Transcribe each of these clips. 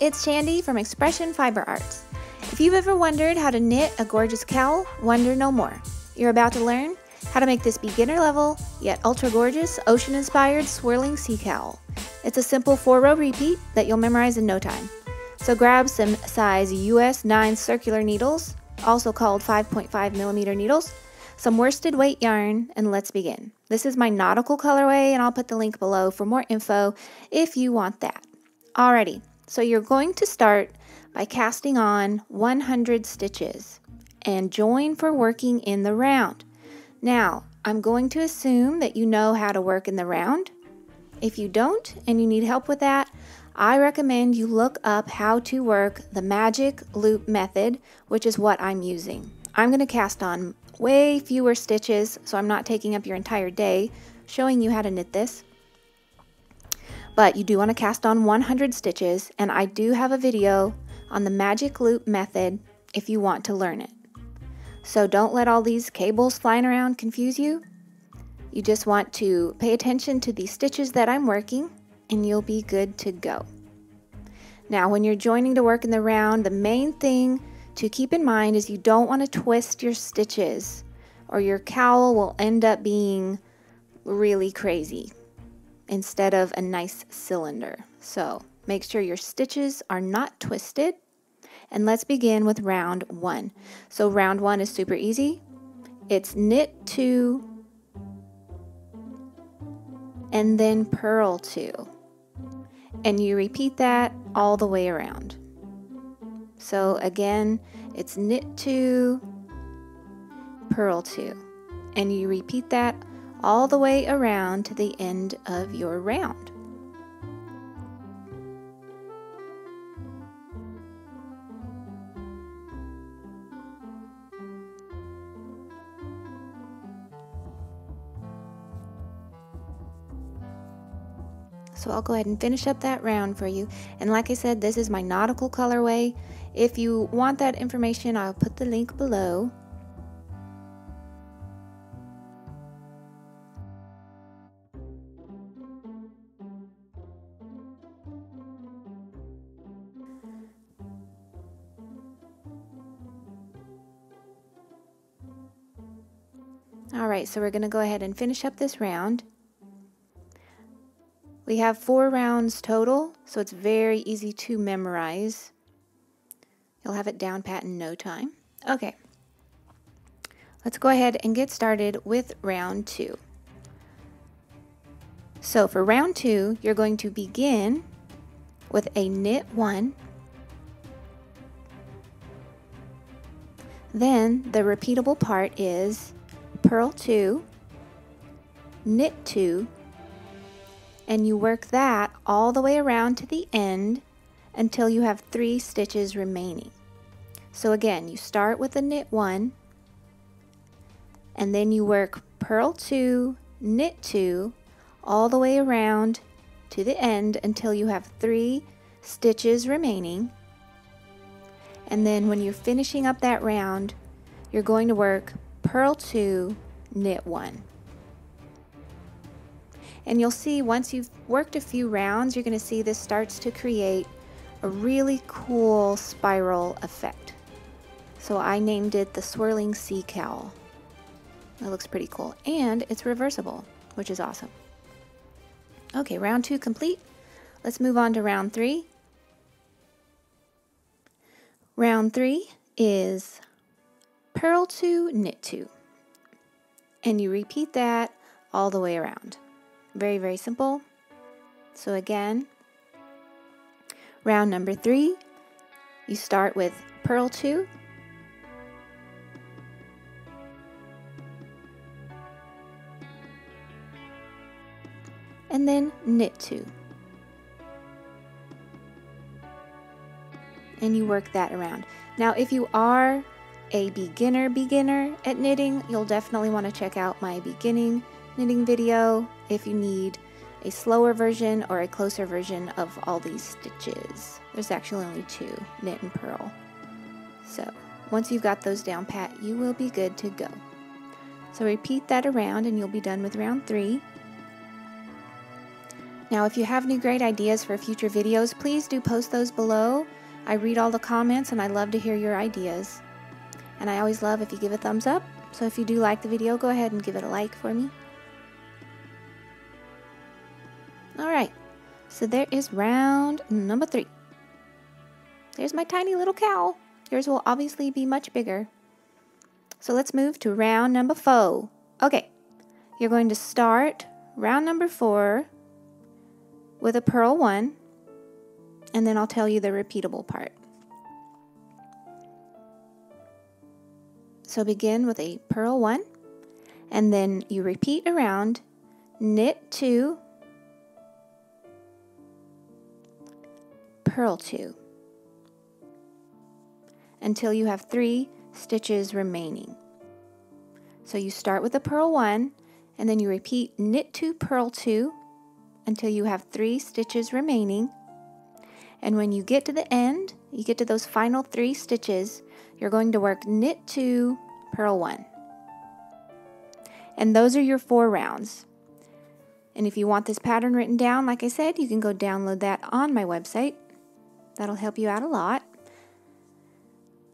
it's Chandi from Expression Fiber Arts. If you've ever wondered how to knit a gorgeous cowl, wonder no more. You're about to learn how to make this beginner level, yet ultra gorgeous, ocean inspired swirling sea cowl. It's a simple four row repeat that you'll memorize in no time. So grab some size US 9 circular needles, also called 5.5 millimeter needles, some worsted weight yarn, and let's begin. This is my nautical colorway, and I'll put the link below for more info if you want that. Alrighty, so you're going to start by casting on 100 stitches and join for working in the round. Now, I'm going to assume that you know how to work in the round. If you don't and you need help with that, I recommend you look up how to work the magic loop method, which is what I'm using. I'm going to cast on way fewer stitches, so I'm not taking up your entire day showing you how to knit this. But you do want to cast on 100 stitches, and I do have a video on the magic loop method if you want to learn it. So don't let all these cables flying around confuse you. You just want to pay attention to the stitches that I'm working and you'll be good to go. Now when you're joining to work in the round, the main thing to keep in mind is you don't want to twist your stitches or your cowl will end up being really crazy instead of a nice cylinder. So make sure your stitches are not twisted. And let's begin with round one. So round one is super easy. It's knit two and then purl two. And you repeat that all the way around. So again, it's knit two, purl two. And you repeat that all the way around to the end of your round. So I'll go ahead and finish up that round for you. And like I said, this is my nautical colorway. If you want that information, I'll put the link below. All right, so we're going to go ahead and finish up this round. We have four rounds total, so it's very easy to memorize. You'll have it down pat in no time. Okay, let's go ahead and get started with round two. So for round two, you're going to begin with a knit one, then the repeatable part is purl two, knit two, and you work that all the way around to the end until you have three stitches remaining. So again, you start with a knit one, and then you work purl two, knit two, all the way around to the end until you have three stitches remaining. And then when you're finishing up that round, you're going to work purl two, knit one. And you'll see once you've worked a few rounds, you're going to see this starts to create a really cool spiral effect. So I named it the Swirling Sea Cowl. It looks pretty cool. And it's reversible, which is awesome. Okay, round two complete. Let's move on to round three. Round three is purl two, knit two. And you repeat that all the way around. Very, very simple. So again, round number three, you start with purl two, and then knit two. And you work that around. Now, if you are a beginner beginner at knitting, you'll definitely want to check out my beginning knitting video if you need a slower version or a closer version of all these stitches. There's actually only two, knit and purl. So once you've got those down pat, you will be good to go. So repeat that around and you'll be done with round three. Now, if you have any great ideas for future videos, please do post those below. I read all the comments and I love to hear your ideas. And I always love if you give a thumbs up. So if you do like the video, go ahead and give it a like for me. Alright, so there is round number three. There's my tiny little cow. Yours will obviously be much bigger. So let's move to round number four. Okay, you're going to start round number four with a purl one, and then I'll tell you the repeatable part. So begin with a purl one, and then you repeat around, knit two, purl two, until you have three stitches remaining. So you start with a purl one, and then you repeat knit two, purl two, until you have three stitches remaining. And when you get to the end, you get to those final three stitches, you're going to work knit two, purl one. And those are your four rounds. And if you want this pattern written down, like I said, you can go download that on my website. That'll help you out a lot.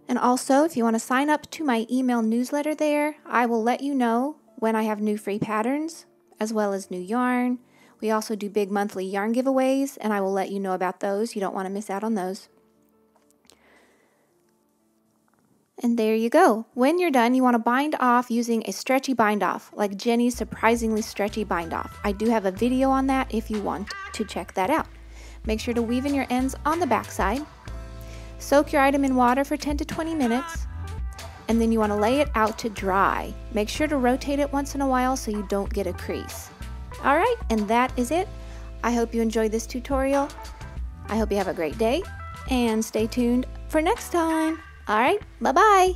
And also, if you want to sign up to my email newsletter there, I will let you know when I have new free patterns, as well as new yarn, we also do big monthly yarn giveaways, and I will let you know about those. You don't want to miss out on those. And there you go. When you're done, you want to bind off using a stretchy bind off, like Jenny's surprisingly stretchy bind off. I do have a video on that if you want to check that out. Make sure to weave in your ends on the back side. Soak your item in water for 10 to 20 minutes, and then you want to lay it out to dry. Make sure to rotate it once in a while so you don't get a crease. Alright, and that is it. I hope you enjoyed this tutorial. I hope you have a great day, and stay tuned for next time. Alright, bye-bye.